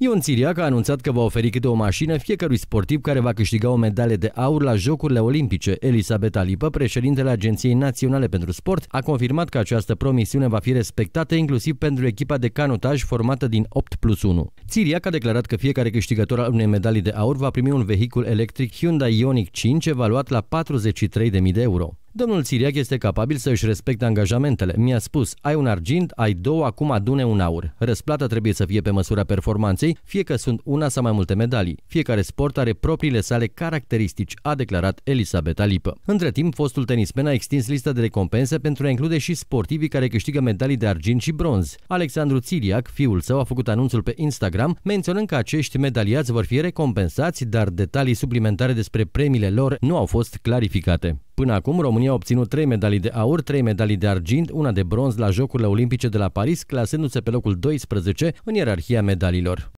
Ion Țiriac a anunțat că va oferi câte o mașină fiecărui sportiv care va câștiga o medalie de aur la Jocurile Olimpice. Elisabeta Lipă, președintele Agenției Naționale pentru Sport, a confirmat că această promisiune va fi respectată inclusiv pentru echipa de canotaj formată din 8 plus 1. Țiriac a declarat că fiecare câștigător al unei medalii de aur va primi un vehicul electric Hyundai Ioniq 5 evaluat la 43.000 de euro. Domnul Țiriac este capabil să își respecte angajamentele. Mi-a spus, ai un argint, ai două, acum adune un aur. Răsplata trebuie să fie pe măsura performanței, fie că sunt una sau mai multe medalii. Fiecare sport are propriile sale caracteristici, a declarat Elisabeta Lipă. Între timp, fostul tenismen a extins lista de recompense pentru a include și sportivii care câștigă medalii de argint și bronz. Alexandru Țiriac, fiul său, a făcut anunțul pe Instagram, menționând că acești medaliați vor fi recompensați, dar detalii suplimentare despre premiile lor nu au fost clarificate. Până acum, România a obținut 3 medalii de aur, 3 medalii de argint, una de bronz la Jocurile Olimpice de la Paris, clasându-se pe locul 12 în ierarhia medaliilor.